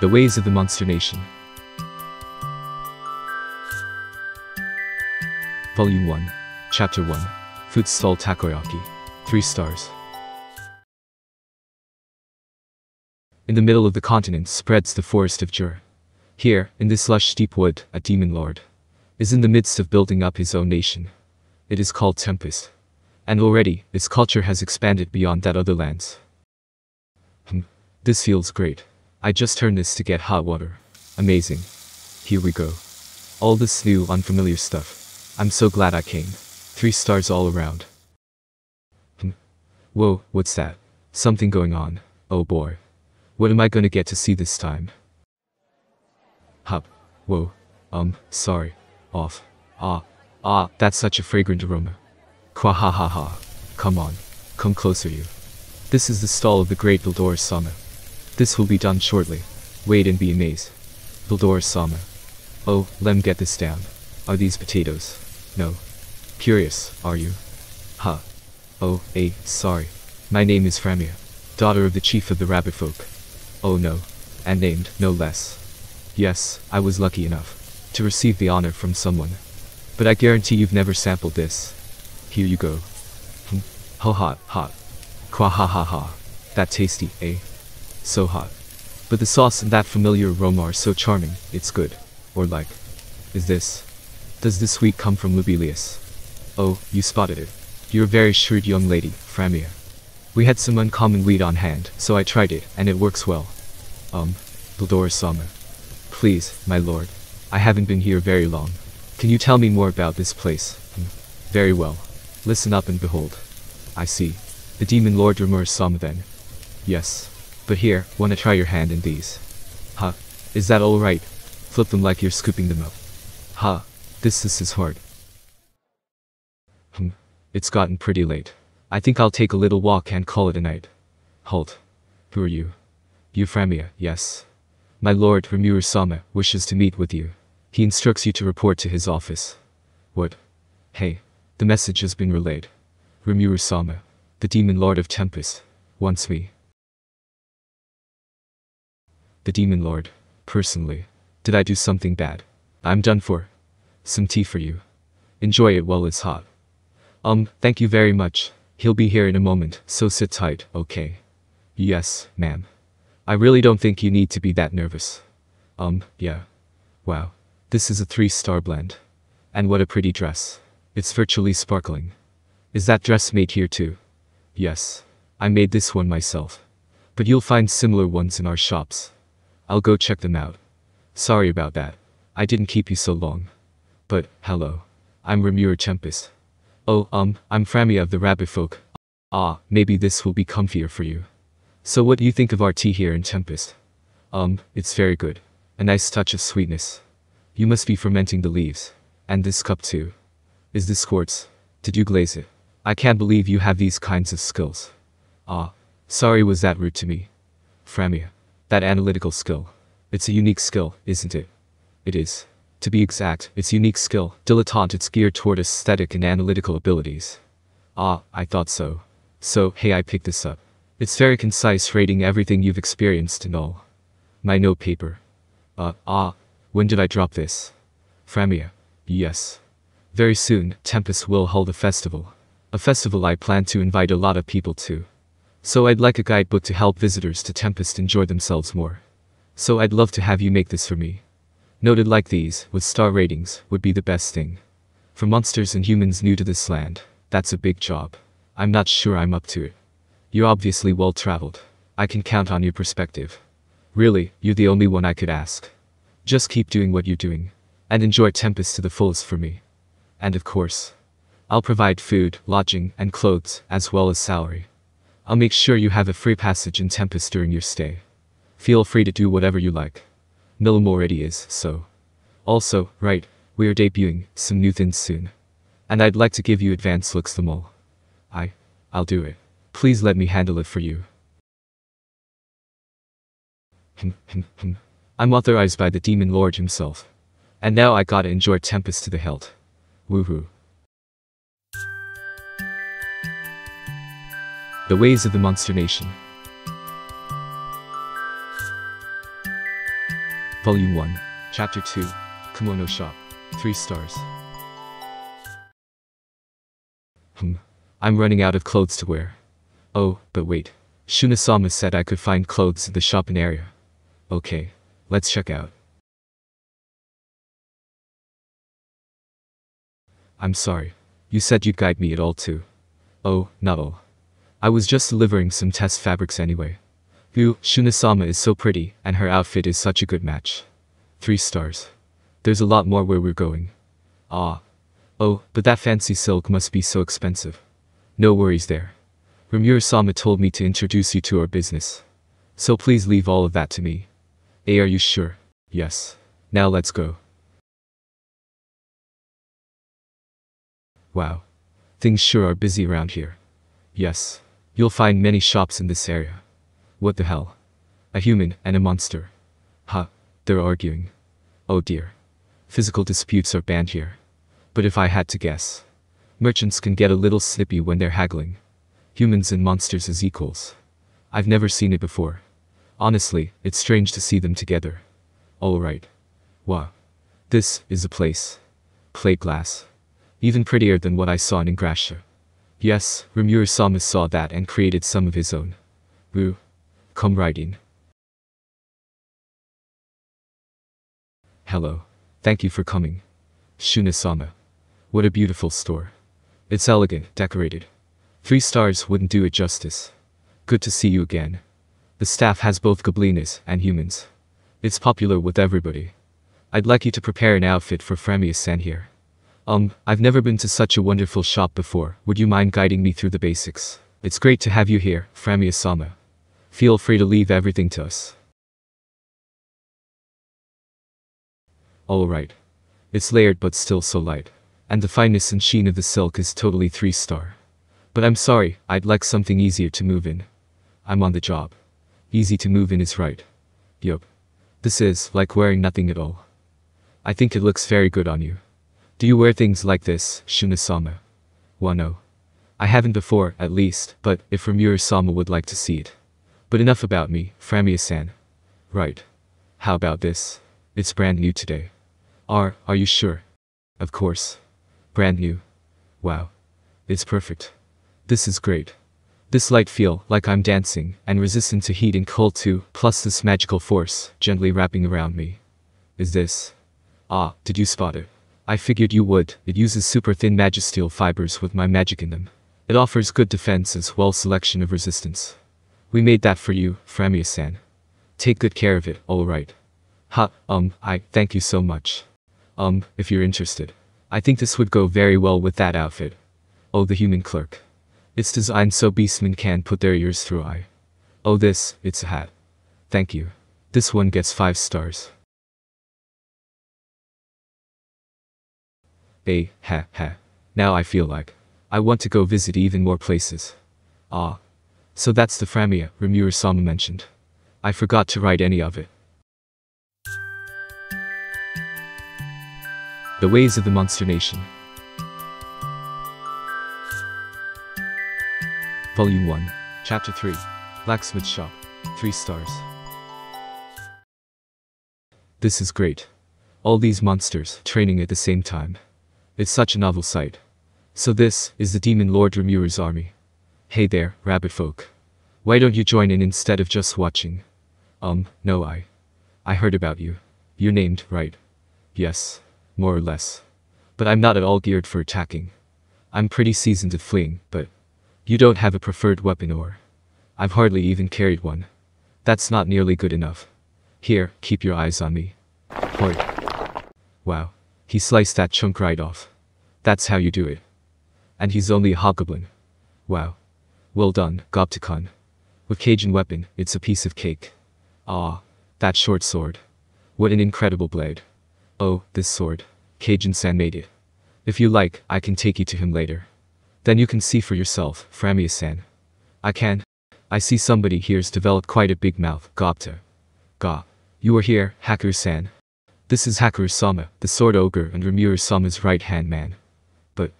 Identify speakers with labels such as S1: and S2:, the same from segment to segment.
S1: The Ways of the Monster Nation. Volume 1, Chapter 1 Food Stall Takoyaki. 3 stars. In the middle of the continent spreads the forest of Jura. Here, in this lush deep wood, a demon lord is in the midst of building up his own nation. It is called Tempest. And already, its culture has expanded beyond that other lands. Hmm, this feels great. I just turned this to get hot water. Amazing. Here we go. All this new, unfamiliar stuff. I'm so glad I came. Three stars all around. Hmm. Whoa, what's that? Something going on. Oh boy. What am I gonna get to see this time? Hup. Whoa. Um, sorry. Off. Ah. Ah, that's such a fragrant aroma. Kwa ha ha ha. Come on. Come closer you. This is the stall of the great Veldora Sama. This will be done shortly. Wait and be amazed. Veldora Sama. Oh, lem get this down. Are these potatoes? No. Curious, are you? Huh. Oh, eh, sorry. My name is Framia, daughter of the chief of the rabbit folk. Oh no. And named, no less. Yes, I was lucky enough to receive the honor from someone. But I guarantee you've never sampled this. Here you go. Hmm. Ho hot, hot. Qua ha ha ha. That tasty, eh? So hot. But the sauce and that familiar aroma are so charming, it's good. Or like. Is this? Does this sweet come from Lubelius? Oh, you spotted it. You're a very shrewd young lady, Framia. We had some uncommon weed on hand, so I tried it, and it works well. Um, Veldora Sama. Please, my lord. I haven't been here very long. Can you tell me more about this place? Hmm. Very well. Listen up and behold. I see. The demon lord Rimuru Sama then. Yes. But here, wanna try your hand in these. Huh. Is that alright? Flip them like you're scooping them up. Huh. This this is hard. Hmm. It's gotten pretty late. I think I'll take a little walk and call it a night. Halt. Who are you? Euphramia, yes. My lord Rimuru Sama wishes to meet with you. He instructs you to report to his office. What? Hey, the message has been relayed. Rimuru Sama, the demon lord of Tempest, wants me. The demon lord, personally. Did I do something bad? I'm done for. Some tea for you. Enjoy it while it's hot. Um, thank you very much. He'll be here in a moment, so sit tight, okay? Yes, ma'am. I really don't think you need to be that nervous. Um, yeah. Wow. This is a three-star blend. And what a pretty dress. It's virtually sparkling. Is that dress made here too? Yes. I made this one myself. But you'll find similar ones in our shops. I'll go check them out. Sorry about that. I didn't keep you so long. But, hello. I'm Rimuru Tempest. Oh, um, I'm Framia of the Rabbit Folk. Ah, maybe this will be comfier for you. So what do you think of our tea here in Tempest? Um, it's very good. A nice touch of sweetness. You must be fermenting the leaves. And this cup too. Is this quartz? Did you glaze it? I can't believe you have these kinds of skills. Ah. Sorry was that rude to me. Framia. That analytical skill. It's a unique skill, isn't it? It is. To be exact, it's unique skill, dilettante it's geared toward aesthetic and analytical abilities. Ah, I thought so. So, hey I picked this up. It's very concise rating everything you've experienced and all. My note paper. Uh, ah, when did I drop this? Framia. Yes. Very soon, Tempest will hold a festival. A festival I plan to invite a lot of people to. So I'd like a guidebook to help visitors to Tempest enjoy themselves more. So I'd love to have you make this for me. Noted like these, with star ratings, would be the best thing. For monsters and humans new to this land, that's a big job. I'm not sure I'm up to it. You're obviously well traveled. I can count on your perspective. Really, you're the only one I could ask. Just keep doing what you're doing. And enjoy Tempest to the fullest for me. And of course, I'll provide food, lodging, and clothes, as well as salary. I'll make sure you have a free passage in Tempest during your stay. Feel free to do whatever you like. Milim already is, so. Also, right, we are debuting some new things soon. And I'd like to give you advance looks them all. I, I'll do it. Please let me handle it for you. I'm authorized by the Demon Lord himself. And now I gotta enjoy Tempest to the hilt. Woohoo. The Ways of the Monster Nation. Volume 1, Chapter 2, Kimono Shop, 3 stars. Hmm, I'm running out of clothes to wear. Oh, but wait. Shunasama said I could find clothes in the shopping area. Okay, let's check out. I'm sorry. You said you'd guide me at all too. Oh, not all. I was just delivering some test fabrics anyway. View, Shunasama is so pretty, and her outfit is such a good match. Three stars. There's a lot more where we're going. Ah. Oh, but that fancy silk must be so expensive. No worries there. Rimuru-sama told me to introduce you to our business. So please leave all of that to me. A are you sure? Yes. Now let's go. Wow. Things sure are busy around here. Yes. You'll find many shops in this area. What the hell? A human and a monster. Huh. They're arguing. Oh dear. Physical disputes are banned here. But if I had to guess. Merchants can get a little snippy when they're haggling. Humans and monsters as equals. I've never seen it before. Honestly, it's strange to see them together. Alright. Wow. This is a place. Plate glass. Even prettier than what I saw in Ingrassia. Yes, Rimuru-sama saw that and created some of his own. Woo. Come right in. Hello. Thank you for coming. Shunasama. What a beautiful store. It's elegant, decorated. Three stars wouldn't do it justice. Good to see you again. The staff has both gobliners and humans. It's popular with everybody. I'd like you to prepare an outfit for Framiya-san here. Um, I've never been to such a wonderful shop before, would you mind guiding me through the basics? It's great to have you here, Framiya-sama. Feel free to leave everything to us. Alright. It's layered but still so light. And the fineness and sheen of the silk is totally 3 star. But I'm sorry, I'd like something easier to move in. I'm on the job. Easy to move in is right. Yup. This is like wearing nothing at all. I think it looks very good on you. Do you wear things like this, Shunasama? Wano. I haven't before, at least, but if Rimuru-sama would like to see it. But enough about me, Framiya-san. Right. How about this? It's brand new today. Are, are you sure? Of course. Brand new. Wow. It's perfect. This is great. This light feel like I'm dancing and resistant to heat and cold too, plus this magical force gently wrapping around me. Is this? Ah, did you spot it? I figured you would. It uses super thin magisteel fibers with my magic in them. It offers good defense as well selection of resistance. We made that for you, Framiya-san. Take good care of it, alright. Ha, um, I, thank you so much. Um, if you're interested. I think this would go very well with that outfit. Oh, the human clerk. It's designed so beastmen can't put their ears through eye. Oh this, it's a hat. Thank you. This one gets 5 stars. A, ha, ha. Now I feel like. I want to go visit even more places. Ah. So that's the Framia Rimuru-sama mentioned. I forgot to write any of it. The Ways of the Monster Nation. Volume 1, Chapter 3, Blacksmith Shop, 3 stars. This is great. All these monsters training at the same time. It's such a novel sight. So this is the Demon Lord Rimuru's army. Hey there, rabbit folk. Why don't you join in instead of just watching? Um, no I. I heard about you. You're named, right? Yes, more or less. But I'm not at all geared for attacking. I'm pretty seasoned at fleeing, but you don't have a preferred weapon or... I've hardly even carried one. That's not nearly good enough. Here, keep your eyes on me. Hoi. Wow. He sliced that chunk right off. That's how you do it. And he's only a hobgoblin. Wow. Well done, Gobtakon. With Kaijin weapon, it's a piece of cake. Ah, that short sword. What an incredible blade. Oh, this sword. Kaijin-san made it. If you like, I can take you to him later. Then you can see for yourself, Framiya-san. I can. I see somebody here's developed quite a big mouth, Gobta. Ga. You are here, Hakurou-san. This is Hakurou-sama, the sword ogre and Rimuru-sama's right-hand man. But,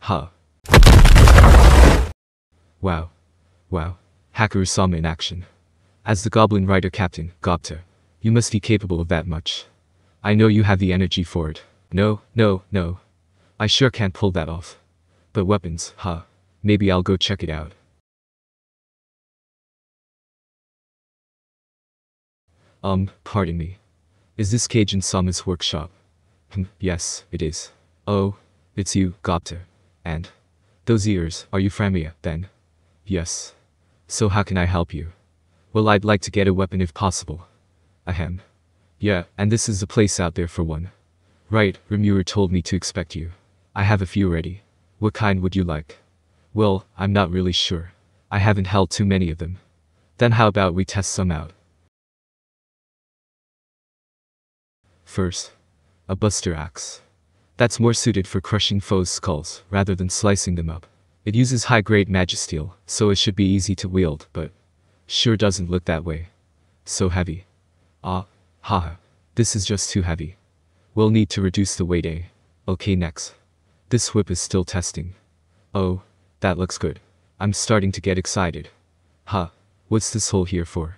S1: huh. Wow. Wow. Hakurou-sama in action. As the goblin rider captain, Gobta. You must be capable of that much. I know you have the energy for it. No, no, no. I sure can't pull that off. But weapons, huh? Maybe I'll go check it out. Um, pardon me. Is this Kaijin Sama's workshop? Hmm, yes, it is. Oh, it's you, Gobta. And? Those ears, are you Framia, then? Yes. So how can I help you? Well, I'd like to get a weapon if possible. Ahem. Yeah, and this is the place out there for one. Right, Rimuru told me to expect you. I have a few ready. What kind would you like? Well, I'm not really sure. I haven't held too many of them. Then how about we test some out? First, a buster axe. That's more suited for crushing foes' skulls rather than slicing them up. It uses high-grade magisteel, so it should be easy to wield, but sure doesn't look that way. So heavy. Ah, haha. This is just too heavy. We'll need to reduce the weight, eh? Okay, next. This whip is still testing. Oh, that looks good. I'm starting to get excited. Huh, what's this hole here for?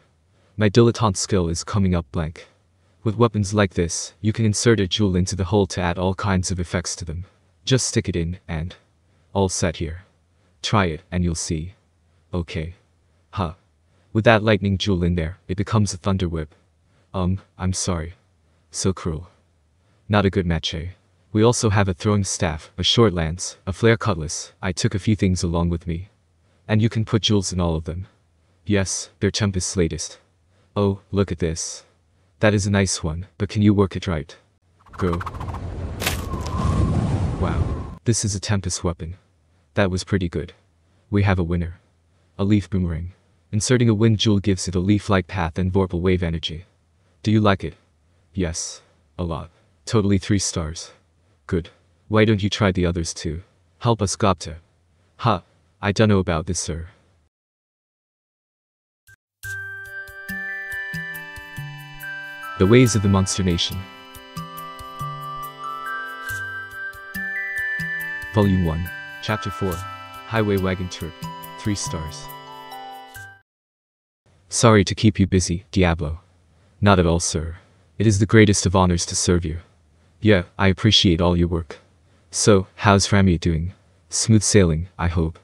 S1: My dilettante skill is coming up blank. With weapons like this, you can insert a jewel into the hole to add all kinds of effects to them. Just stick it in, and... All set here. Try it, and you'll see. Okay. Huh. With that lightning jewel in there, it becomes a thunder whip. Um, I'm sorry. So cruel. Not a good match, eh? We also have a throwing staff, a short lance, a flare cutlass. I took a few things along with me. And you can put jewels in all of them. Yes, they're Tempest's latest. Oh, look at this. That is a nice one, but can you work it right? Go. Wow. This is a Tempest weapon. That was pretty good. We have a winner. A leaf boomerang. Inserting a wind jewel gives it a leaf-like path and vorpal wave energy. Do you like it? Yes. A lot. Totally three stars. Good. Why don't you try the others too? Help us Gobta. Ha. I don't know about this sir. The Ways of the Monster Nation. Volume 1, Chapter 4 Highway Wagon Trip. 3 stars. Sorry to keep you busy, Diablo. Not at all, sir. It is the greatest of honors to serve you. Yeah, I appreciate all your work. So, how's Framia doing? Smooth sailing, I hope.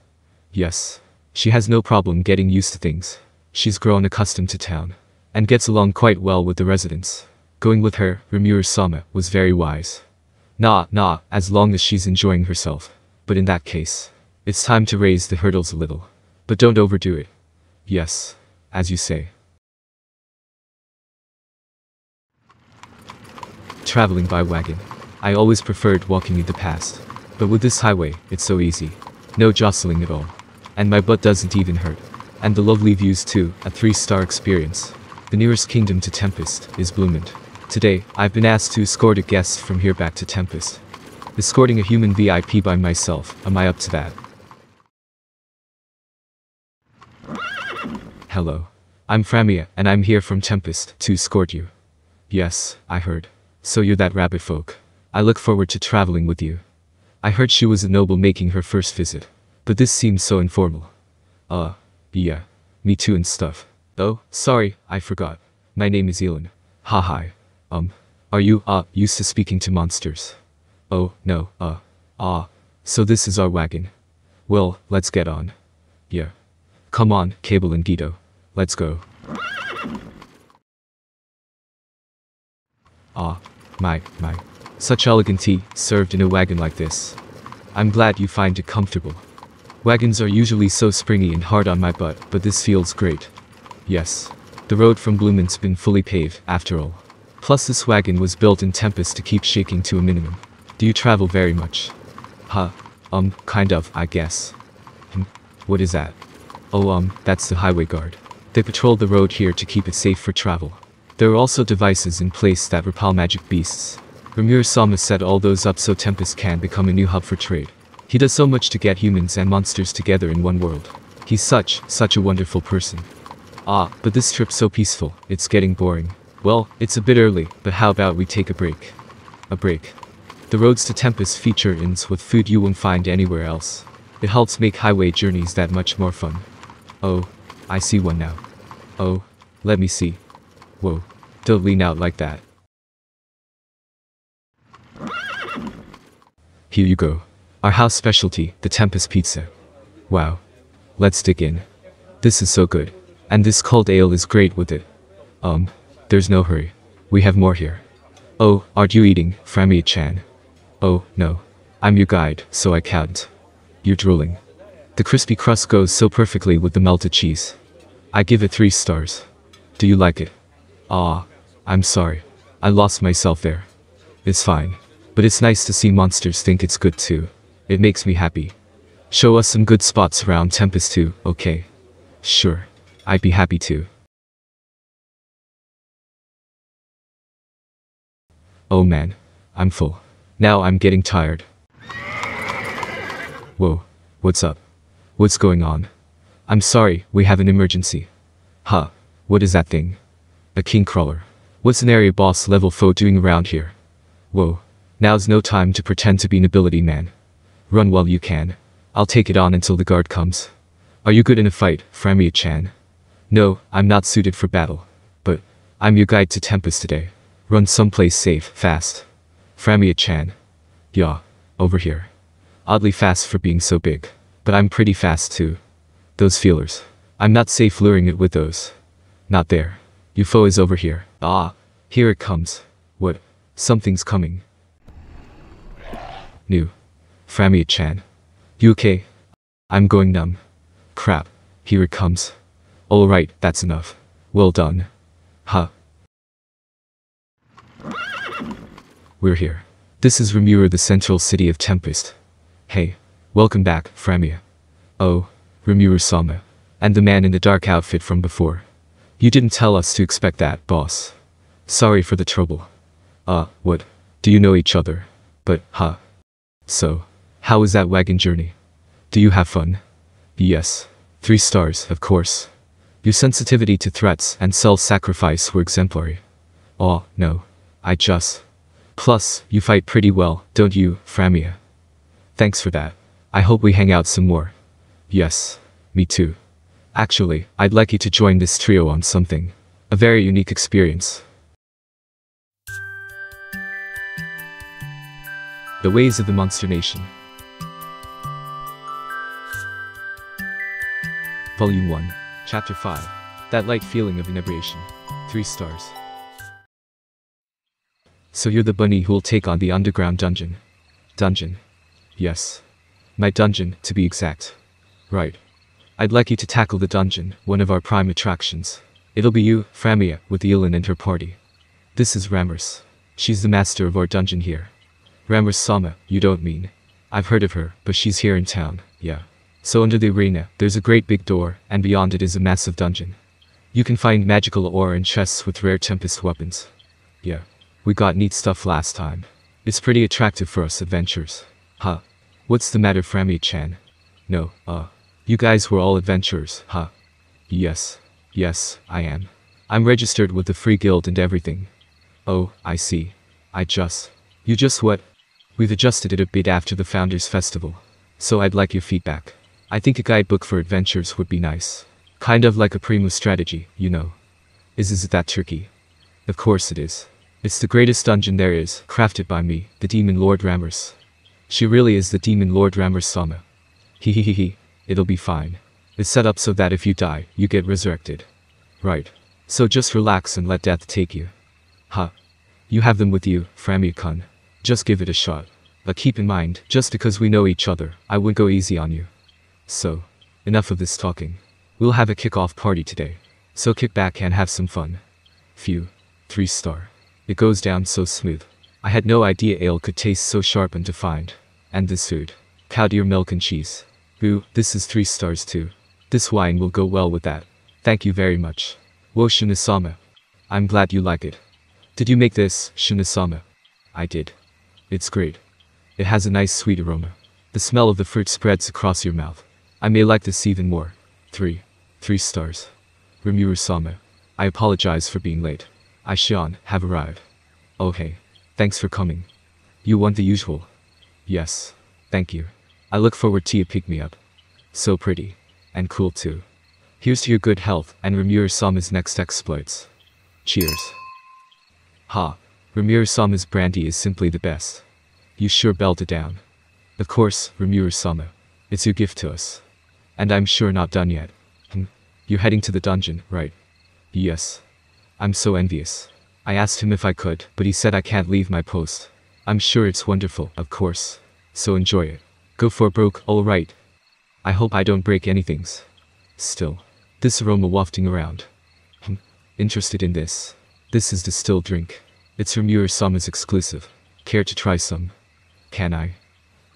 S1: Yes. She has no problem getting used to things. She's grown accustomed to town and gets along quite well with the residents. Going with her, Rimuru Sama, was very wise. Nah, nah, as long as she's enjoying herself. But in that case, it's time to raise the hurdles a little. But don't overdo it. Yes, as you say. Traveling by wagon. I always preferred walking in the past. But with this highway, it's so easy. No jostling at all. And my butt doesn't even hurt. And the lovely views too, a three-star experience. The nearest kingdom to Tempest is Blumund. Today, I've been asked to escort a guest from here back to Tempest. Escorting a human VIP by myself, am I up to that? Hello. I'm Framia, and I'm here from Tempest to escort you. Yes, I heard. So you're that rabbit folk. I look forward to traveling with you. I heard she was a noble making her first visit. But this seems so informal. Uh, yeah. Me too and stuff. Oh, sorry, I forgot. My name is Elon. Ha hi. Um, are you, uh, used to speaking to monsters? Oh, no, uh, ah. So this is our wagon. Well, let's get on. Yeah. Come on, Cable and Gido. Let's go. Ah, my, my. Such elegant tea, served in a wagon like this. I'm glad you find it comfortable. Wagons are usually so springy and hard on my butt, but this feels great. Yes. The road from Blumund's been fully paved, after all. Plus this wagon was built in Tempest to keep shaking to a minimum. Do you travel very much? Huh. Um, kind of, I guess. Hmm. What is that? Oh um, that's the highway guard. They patrol the road here to keep it safe for travel. There are also devices in place that repel magic beasts. Rimuru Sama set all those up so Tempest can become a new hub for trade. He does so much to get humans and monsters together in one world. He's such, such a wonderful person. Ah, but this trip's so peaceful, it's getting boring. Well, it's a bit early, but how about we take a break? A break. The roads to Tempest feature inns with food you won't find anywhere else. It helps make highway journeys that much more fun. Oh, I see one now. Oh, let me see. Whoa. Don't lean out like that. Here you go. Our house specialty, the Tempest Pizza. Wow. Let's dig in. This is so good. And this cold ale is great with it. Um, there's no hurry. We have more here. Oh, aren't you eating, Framia-chan? Oh, no. I'm your guide, so I can't. You're drooling. The crispy crust goes so perfectly with the melted cheese. I give it three stars. Do you like it? Ah, I'm sorry. I lost myself there. It's fine. But it's nice to see monsters think it's good too. It makes me happy. Show us some good spots around Tempest too, okay? Sure. I'd be happy to. Oh man. I'm full. Now I'm getting tired. Whoa. What's up? What's going on? I'm sorry, we have an emergency. Huh. What is that thing? A king crawler. What's an area boss level foe doing around here? Whoa. Now's no time to pretend to be nobility man. Run while you can. I'll take it on until the guard comes. Are you good in a fight, Framia-chan? No, I'm not suited for battle. But, I'm your guide to Tempest today. Run someplace safe, fast. Framia-chan. Yeah, over here. Oddly fast for being so big. But I'm pretty fast too. Those feelers. I'm not safe luring it with those. Not there. UFO is over here. Ah, here it comes. What? Something's coming. New. Framia-chan. You okay? I'm going numb. Crap. Here it comes. Alright, that's enough. Well done. Huh. We're here. This is Rimuru the central city of Tempest. Hey. Welcome back, Framia. Oh, Rimuru-sama. And the man in the dark outfit from before. You didn't tell us to expect that, boss. Sorry for the trouble. Uh, what? Do you know each other? But, huh. So, how was that wagon journey? Do you have fun? Yes. Three stars, of course. Your sensitivity to threats and self-sacrifice were exemplary. Oh, no. I just... Plus, you fight pretty well, don't you, Framia? Thanks for that. I hope we hang out some more. Yes. Me too. Actually, I'd like you to join this trio on something. A very unique experience. The Ways of the Monster Nation. Volume 1, Chapter 5. That light feeling of inebriation. 3 stars. So you're the bunny who'll take on the underground dungeon. Dungeon. Yes. My dungeon, to be exact. Right. I'd like you to tackle the dungeon, one of our prime attractions. It'll be you, Framia, with Elen and her party. This is Ramiris. She's the master of our dungeon here. Ramiris Sama, you don't mean. I've heard of her, but she's here in town, yeah. So under the arena, there's a great big door, and beyond it is a massive dungeon. You can find magical ore and chests with rare Tempest weapons. Yeah. We got neat stuff last time. It's pretty attractive for us adventurers. Huh. What's the matter Framia-chan? No, uh. You guys were all adventurers, huh? Yes. Yes, I am. I'm registered with the Free Guild and everything. Oh, I see. I just... You just what? We've adjusted it a bit after the Founders Festival. So I'd like your feedback. I think a guidebook for adventures would be nice. Kind of like a Primo strategy, you know. Is is it that tricky? Of course it is. It's the greatest dungeon there is, crafted by me, the Demon Lord Ramiris. She really is the Demon Lord Ramiris Sama. Hee hee hee hee. It'll be fine. It's set up so that if you die, you get resurrected. Right. So just relax and let death take you. Huh. You have them with you, Framia-kun. Just give it a shot. But keep in mind, just because we know each other, I wouldn't go easy on you. So, enough of this talking. We'll have a kick-off party today. So kick back and have some fun. Phew. Three star. It goes down so smooth. I had no idea ale could taste so sharp and defined. And this food. Cow deer milk and cheese. Boo, this is three stars too. This wine will go well with that. Thank you very much. Wo Shunasama. I'm glad you like it. Did you make this, Shunasama? I did. It's great. It has a nice sweet aroma. The smell of the fruit spreads across your mouth. I may like this even more. 3. 3 stars. Rimuru-sama. I apologize for being late. I Shion have arrived. Oh hey. Thanks for coming. You want the usual? Yes. Thank you. I look forward to you pick me up. So pretty. And cool too. Here's to your good health and Rimuru-sama's next exploits. Cheers. Ha. Rimuru Sama's brandy is simply the best. You sure belt it down. Of course, Rimuru Sama. It's your gift to us. And I'm sure not done yet. Hmm. You're heading to the dungeon, right? Yes. I'm so envious. I asked him if I could, but he said I can't leave my post. I'm sure it's wonderful, of course. So enjoy it. Go for broke, alright. I hope I don't break anythings. Still. This aroma wafting around. Hmm. Interested in this. This is distilled drink. It's from your Sama's exclusive. Care to try some? Can I?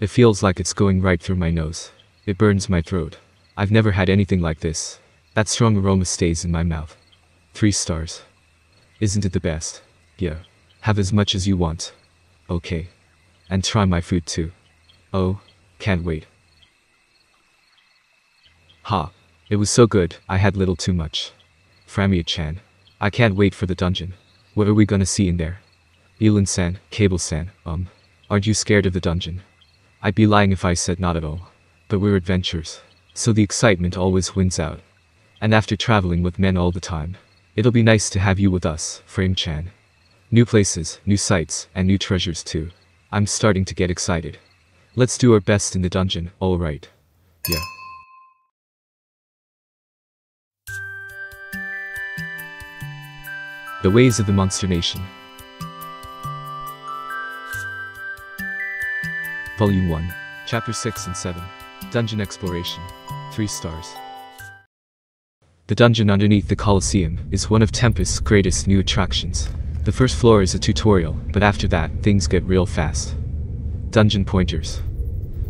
S1: It feels like it's going right through my nose. It burns my throat. I've never had anything like this. That strong aroma stays in my mouth. Three stars. Isn't it the best? Yeah. Have as much as you want. Okay. And try my food too. Oh, can't wait. Ha. It was so good, I had little too much. Framia-chan. I can't wait for the dungeon. What are we gonna see in there? Elen-san, Cable-san, um. Aren't you scared of the dungeon? I'd be lying if I said not at all. But we're adventurers. So the excitement always wins out. And after traveling with men all the time, it'll be nice to have you with us, Frame-chan. New places, new sights, and new treasures too. I'm starting to get excited. Let's do our best in the dungeon, alright. Yeah. The Ways of the Monster Nation. Volume 1, Chapter 6 and 7. Dungeon Exploration. 3 stars. The dungeon underneath the Colosseum is one of Tempest's greatest new attractions. The first floor is a tutorial, but after that, things get real fast. Dungeon pointers.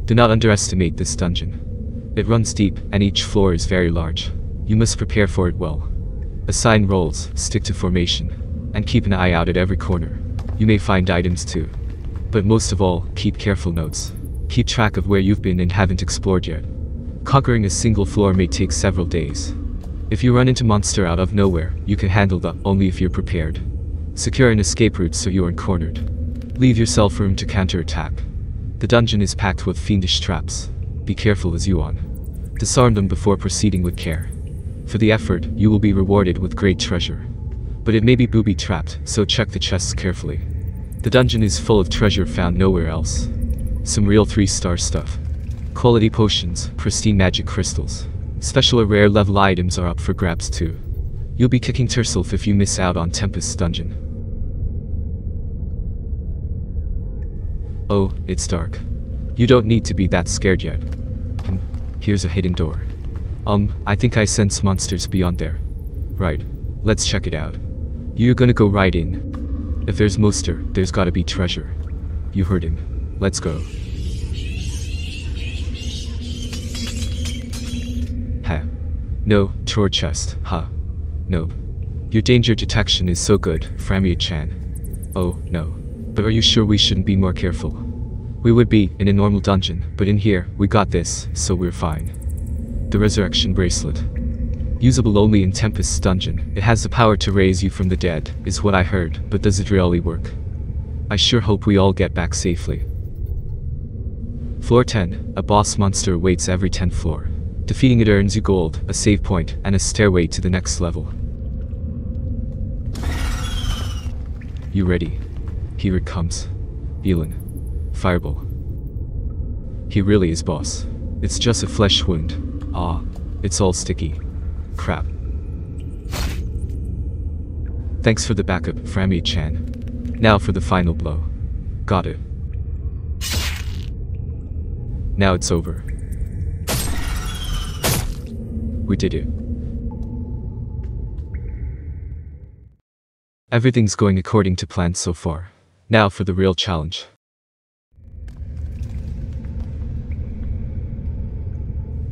S1: Do not underestimate this dungeon. It runs deep, and each floor is very large. You must prepare for it well. Assign roles, stick to formation, and keep an eye out at every corner. You may find items too. But most of all, keep careful notes. Keep track of where you've been and haven't explored yet. Conquering a single floor may take several days. If you run into monster out of nowhere, you can handle that only if you're prepared. Secure an escape route so you aren't cornered. Leave yourself room to counterattack. The dungeon is packed with fiendish traps. Be careful as you on. Disarm them before proceeding with care. For the effort, you will be rewarded with great treasure. But it may be booby-trapped, so check the chests carefully. The dungeon is full of treasure found nowhere else. Some real 3-star stuff. Quality potions, pristine magic crystals. Special or rare level items are up for grabs too. You'll be kicking yourself if you miss out on Tempest's dungeon. Oh, it's dark. You don't need to be that scared yet. Hmm, here's a hidden door. Um, I think I sense monsters beyond there. Right. Let's check it out. You're gonna go right in. If there's monster, there's gotta be treasure. You heard him. Let's go. No, tour chest, huh. No. Your danger detection is so good, Framia-chan. Oh, no. But are you sure we shouldn't be more careful? We would be in a normal dungeon, but in here, we got this, so we're fine. The Resurrection Bracelet. Usable only in Tempest's dungeon, it has the power to raise you from the dead, is what I heard, but does it really work? I sure hope we all get back safely. Floor 10, a boss monster awaits every 10th floor. Defeating it earns you gold, a save point, and a stairway to the next level. You ready? Here it comes. Elen. Fireball. He really is boss. It's just a flesh wound. Ah, it's all sticky. Crap. Thanks for the backup, Framia-chan. Now for the final blow. Got it. Now it's over. We did it. Everything's going according to plan so far. Now for the real challenge.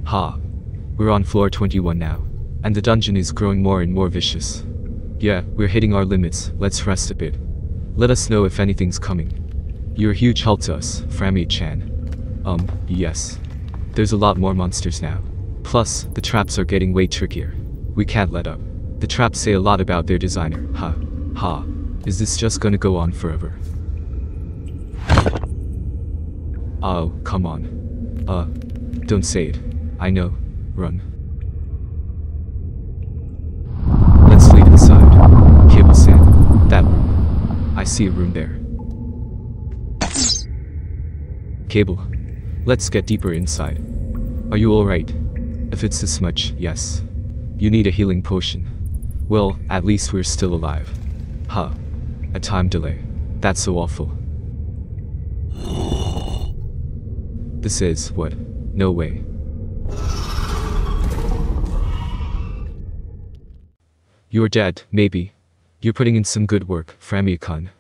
S1: Ha. We're on floor 21 now. And the dungeon is growing more and more vicious. Yeah, we're hitting our limits, let's rest a bit. Let us know if anything's coming. You're a huge help to us, Framia-chan. Um, yes. There's a lot more monsters now. Plus, the traps are getting way trickier. We can't let up. The traps say a lot about their designer, ha. Ha. Is this just gonna go on forever? Oh, come on. Uh, don't say it. I know. Run. Let's leave inside. Cable sand. That one. I see a room there. Cable. Let's get deeper inside. Are you alright? If it's this much, yes. You need a healing potion. Well, at least we're still alive. Huh. A time delay. That's so awful. This is what? No way. You're dead, maybe. You're putting in some good work, Framikon.